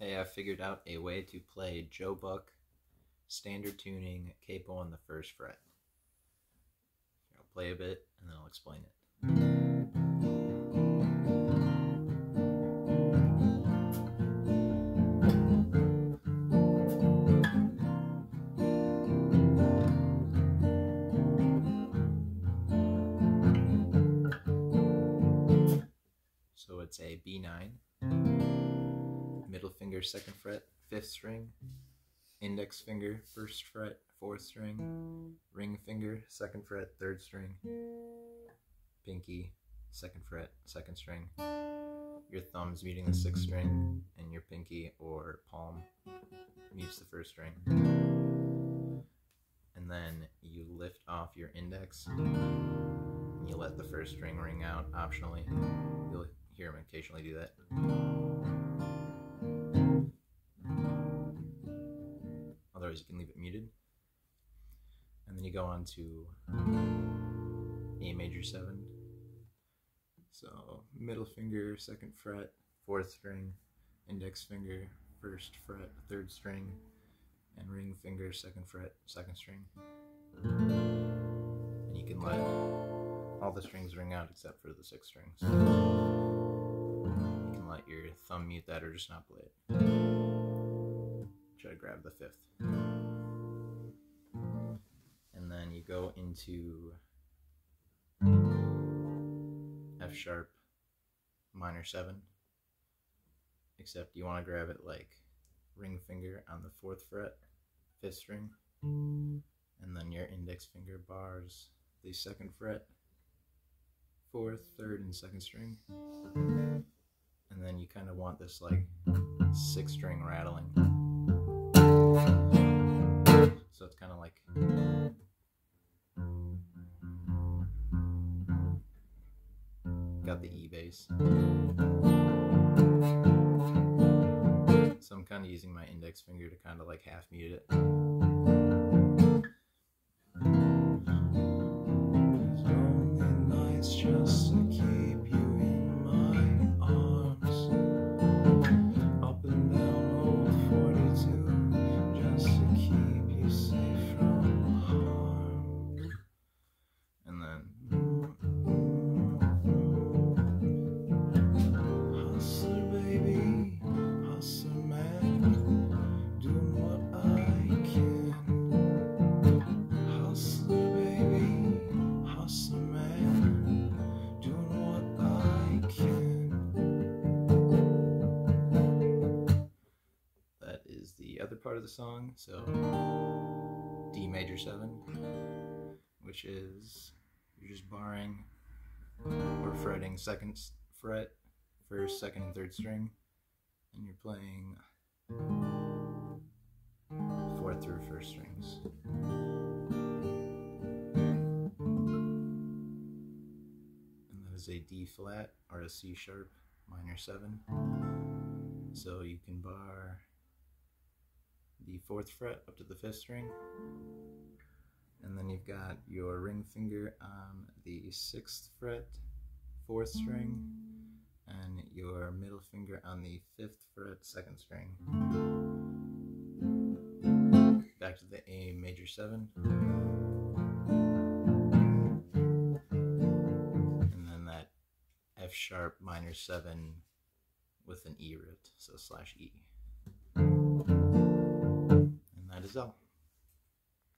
Hey, I figured out a way to play Joe Buck standard tuning capo on the first fret. I'll play a bit and then I'll explain it. So it's a B9 middle finger second fret, fifth string, index finger first fret, fourth string, ring finger second fret, third string, pinky second fret, second string. Your thumb's meeting the sixth string, and your pinky or palm meets the first string. And then you lift off your index, and you let the first string ring out optionally. You'll hear him occasionally do that. You can leave it muted. And then you go on to A um, major 7. So, middle finger, second fret, fourth string, index finger, first fret, third string, and ring finger, second fret, second string. And you can let all the strings ring out except for the six strings. You can let your thumb mute that or just not play it. Try to grab the fifth. Go into F sharp minor 7. Except you want to grab it like ring finger on the fourth fret, fifth string, and then your index finger bars the second fret, fourth, third, and second string. And then you kind of want this like six string rattling. So it's kind of like. Got the E bass. So I'm kind of using my index finger to kind of like half mute it. Part of the song. So D major 7, which is you're just barring or fretting second fret, first, second, and third string, and you're playing fourth through first strings. And that is a D flat or a C sharp minor 7. So you can bar the fourth fret up to the fifth string. And then you've got your ring finger on the sixth fret, fourth string, and your middle finger on the fifth fret, second string. Back to the A major 7. And then that F sharp minor 7 with an E root, so slash E. Is all.